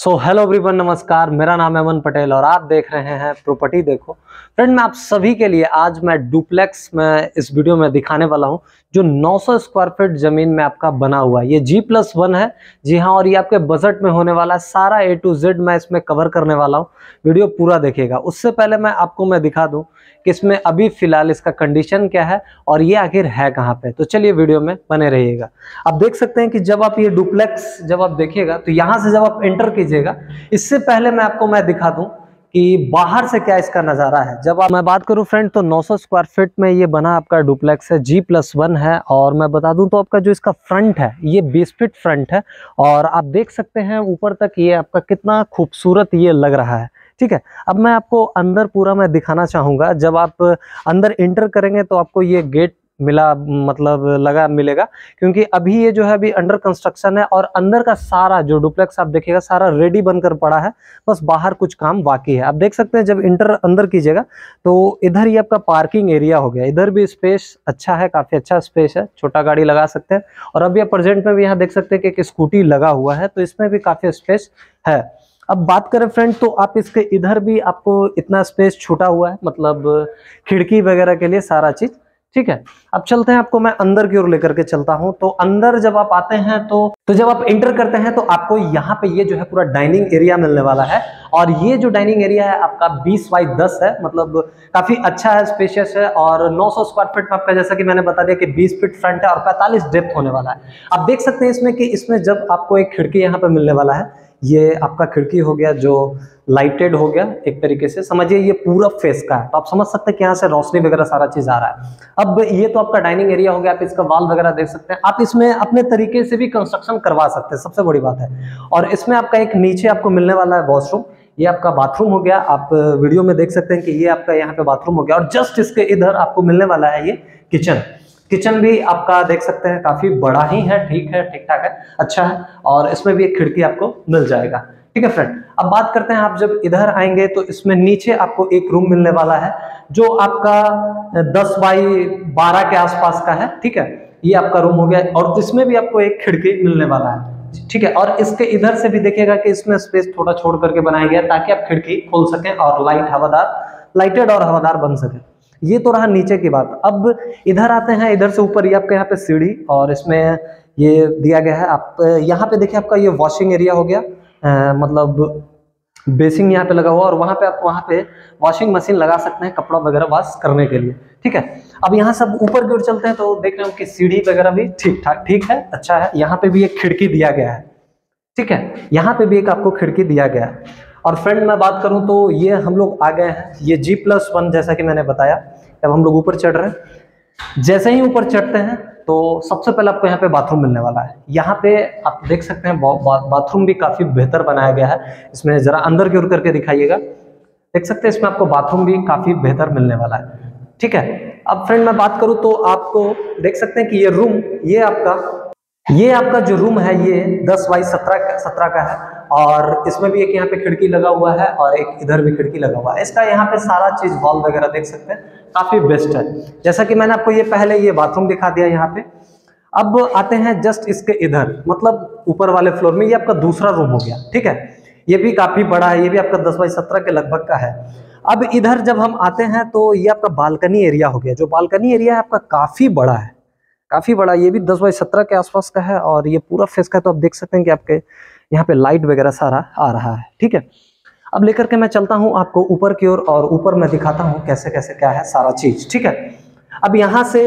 So hello everyone नमस्कार। मेरा नाम है अमन पटेल और आप देख रहे हैं प्रॉपर्टी देखो। फ्रेंड मैं आप सभी के लिए आज मैं डुप्लेक्स में इस वीडियो में दिखाने वाला हूँ, जो 900 स्क्वायर फीट ज़मीन में आपका बना हुआ है। ये जी प्लस वन है। जी हाँ और ये आपके बजट में होने वाला है। सारा ए टू जेड मैं इसमें कवर करने वाला हूँ। वीडियो पूरा देखिएगा। उससे पहले मैं आपको मैं दिखा दूँ कि इसमें अभी फ़िलहाल इसका कंडीशन क्या है और ये आखिर है कहाँ पे? तो चलिए वीडियो में बने रहिएगा। आप देख सकते हैं कि जब आप ये डुप्लेक्स जब आप देखिएगा तो यहाँ से जब आप एंटर कीजिएगा, इससे पहले मैं आपको मैं दिखा दूँ कि बाहर से क्या इसका नज़ारा है। जब आप मैं बात करूँ फ्रेंड तो 900 स्क्वायर फीट में ये बना आपका डुप्लेक्स है जी प्लस वन है और मैं बता दूँ तो आपका जो इसका फ्रंट है, ये 20 फीट फ्रंट है और आप देख सकते हैं ऊपर तक ये आपका कितना खूबसूरत ये लग रहा है। ठीक है? अब मैं आपको अंदर पूरा मैं दिखाना चाहूँगा। जब आप अंदर इंटर करेंगे तो आपको ये गेट मिला मतलब लगा, मिलेगा। क्योंकि अभी ये जो है, अभी अंडर कंस्ट्रक्शन है और अंदर का सारा जो डुप्लेक्स आप देखिएगा, सारा रेडी बनकर पड़ा है। बस बाहर कुछ काम बाकी है। आप देख सकते हैं, जब इंटर अंदर कीजिएगा तो इधर ही आपका पार्किंग एरिया हो गया। इधर भी स्पेस अच्छा है, काफ़ी अच्छा स्पेस है। छोटा गाड़ी लगा सकते हैं। और अभी आप प्रेजेंट में भी यहाँ देख सकते हैं कि एक स्कूटी लगा हुआ है तो इसमें भी काफ़ी स्पेस है। अब बात करें फ्रेंड तो आप इसके इधर भी आपको इतना स्पेस छूटा हुआ है मतलब खिड़की वगैरह के लिए सारा चीज़, ठीक है? अब चलते हैं आपको, मैं अंदर की ओर लेकर के चलता हूँ। तो अंदर जब आप आते हैं तो तो जब आप एंटर करते हैं तो आपको यहाँ पे ये जो है पूरा डाइनिंग एरिया मिलने वाला है। और ये जो डाइनिंग एरिया है, आपका 20 बाई 10 है मतलब काफ़ी अच्छा है स्पेशियस है। और 900 स्क्वायर फीट में आपका, जैसा कि मैंने बता दिया कि 20 फीट फ्रंट है और 45 डेप्थ होने वाला है। आप देख सकते हैं इसमें कि इसमें जब आपको एक खिड़की यहाँ पे मिलने वाला है ये आपका खिड़की हो गया जो लाइटेड हो गया, एक तरीके से समझिए ये पूरा फेस का है। तो आप समझ सकते हैं कि यहाँ से रोशनी वगैरह सारा चीज़ आ रहा है। अब ये तो आपका डाइनिंग एरिया हो गया, आप इसका वाल वगैरह देख सकते हैं। आप इसमें अपने तरीके से भी कंस्ट्रक्शन करवा सकते हैं, सबसे बड़ी बात है। और इसमें आपका एक नीचे आपको मिलने वाला है वॉशरूम ये आपका बाथरूम हो गया, आप वीडियो में देख सकते हैं कि ये आपका यहाँ पे बाथरूम हो गया। और जस्ट इसके इधर आपको मिलने वाला है ये किचन किचन भी आपका देख सकते हैं, काफ़ी बड़ा ही है, ठीक है ठीक ठाक है अच्छा है, और इसमें भी एक खिड़की आपको मिल जाएगा, ठीक है फ्रेंड अब बात करते हैं आप जब इधर आएँगे तो इसमें नीचे आपको एक रूम मिलने वाला है, जो आपका 10 बाई 12 के आसपास का है, ठीक है, ये आपका रूम हो गया, और इसमें भी आपको एक खिड़की मिलने वाला है, ठीक है, और इसके इधर से भी देखिएगा कि इसमें स्पेस थोड़ा छोड़ करके बनाया गया, ताकि आप खिड़की खोल सकें और लाइट हवादार लाइटेड और हवादार बन सके। ये तो रहा नीचे की बात। अब इधर आते हैं इधर से ऊपर ये आपके यहाँ पे सीढ़ी और इसमें ये दिया गया है। आप यहाँ पे देखिए आपका ये वॉशिंग एरिया हो गया। आ, मतलब बेसिंग यहाँ पे लगा हुआ और वहाँ पे आप वहाँ पे वॉशिंग मशीन लगा सकते हैं कपड़ा वगैरह वॉश करने के लिए। ठीक है? अब यहाँ सब ऊपर की ओर चलते हैं तो देख रहे हो कि सीढ़ी वगैरह भी ठीक ठाक ठीक है अच्छा है। यहाँ पे भी एक खिड़की दिया गया है। ठीक है? यहाँ पे भी एक आपको खिड़की दिया गया है। और फ्रेंड मैं बात करूँ तो ये हम लोग आ गए हैं। ये जी प्लस वन जैसा कि मैंने बताया। अब हम लोग ऊपर चढ़ रहे हैं। जैसे ही ऊपर चढ़ते हैं तो सबसे पहले आपको यहाँ पे बाथरूम मिलने वाला है। यहाँ पे आप देख सकते हैं बा, बा, बाथरूम भी काफ़ी बेहतर बनाया गया है। इसमें ज़रा अंदर की ओर करके दिखाइएगा। देख सकते हैं इसमें आपको बाथरूम भी काफ़ी बेहतर मिलने वाला है। ठीक है? अब फ्रेंड मैं बात करूँ तो आपको देख सकते हैं कि ये रूम ये आपका ये आपका जो रूम है ये 10 बाई 17 सत्रह का है। और इसमें भी एक यहाँ पे खिड़की लगा हुआ है और एक इधर भी खिड़की लगा हुआ है। इसका यहाँ पे सारा चीज़ वॉल वगैरह देख सकते हैं। काफ़ी बेस्ट है। जैसा कि मैंने आपको ये पहले ये बाथरूम दिखा दिया यहाँ पे। अब आते हैं जस्ट इसके इधर मतलब ऊपर वाले फ्लोर में। ये आपका दूसरा रूम हो गया, ठीक है? ये भी काफ़ी बड़ा है, ये भी आपका दस बाई सत्रह के लगभग का है। अब इधर जब हम आते हैं तो ये आपका बालकनी एरिया हो गया। जो बालकनी एरिया है, आपका काफ़ी बड़ा है। काफ़ी बड़ा, ये भी दस बाई सत्रह के आसपास का है और ये पूरा फेस का है तो आप देख सकते हैं कि आपके यहाँ पे लाइट वगैरह सारा आ रहा है, ठीक है? अब लेकर के मैं चलता हूँ आपको ऊपर की ओर और ऊपर मैं दिखाता हूँ कैसे कैसे क्या है सारा चीज़, ठीक है? अब यहाँ से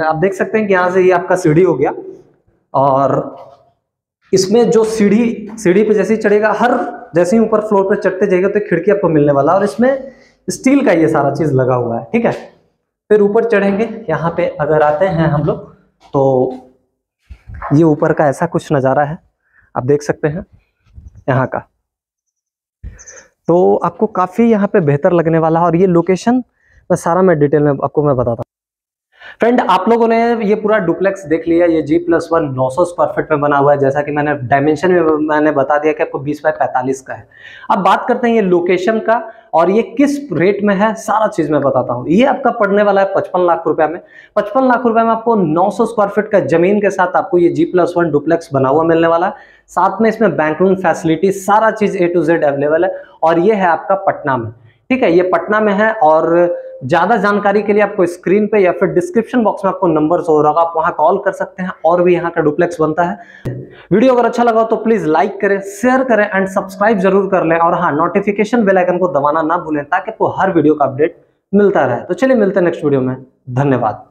आप देख सकते हैं कि यहाँ से ये आपका सीढ़ी हो गया और इसमें जो सीढ़ी सीढ़ी पे जैसे ही चढ़ेगा, हर जैसे ही ऊपर फ्लोर पे चढ़ते जाएगा तो खिड़की आपको मिलने वाला और इसमें स्टील का ये सारा चीज़ लगा हुआ है, ठीक है? फिर ऊपर चढ़ेंगे, यहाँ पे अगर आते हैं हम लोग तो ये ऊपर का ऐसा कुछ नज़ारा है आप देख सकते हैं, यहाँ का। तो आपको काफ़ी यहाँ पे बेहतर लगने वाला है और ये लोकेशन मैं सारा मैं डिटेल में आपको मैं बताता हूँ। फ्रेंड आप लोगों ने ये पूरा डुप्लेक्स देख लिया, ये जी प्लस वन नौ सौ स्क्वायर फीट में बना हुआ है, जैसा कि मैंने डायमेंशन में मैंने बता दिया कि आपको 20 बाय 45 का है। अब बात करते हैं ये लोकेशन का, और ये किस रेट में है, सारा चीज़ मैं बताता हूँ। ये आपका पड़ने वाला है पचपन लाख रुपया में। पचपन लाख रुपया में आपको 900 स्क्वायर फीट का ज़मीन के साथ आपको ये जी प्लस वन डुप्लेक्स बना हुआ मिलने वाला है। साथ में इसमें बैंक लोन फैसिलिटी सारा चीज़ ए टू जेड अवेलेबल है, और ये है आपका पटना में। ठीक है, ये पटना में है, और ज़्यादा जानकारी के लिए आपको स्क्रीन पे या फिर डिस्क्रिप्शन बॉक्स में आपको नंबर हो रहा आप वहाँ कॉल कर सकते हैं और भी यहाँ का डुप्लेक्स बनता है। वीडियो अगर अच्छा लगा तो प्लीज़ लाइक करें, शेयर करें एंड सब्सक्राइब ज़रूर कर लें और हाँ नोटिफिकेशन बेलाइकन को दबाना ना भूलें ताकि आपको हर वीडियो का अपडेट मिलता रहे। तो चलिए मिलते हैं नेक्स्ट वीडियो में। धन्यवाद।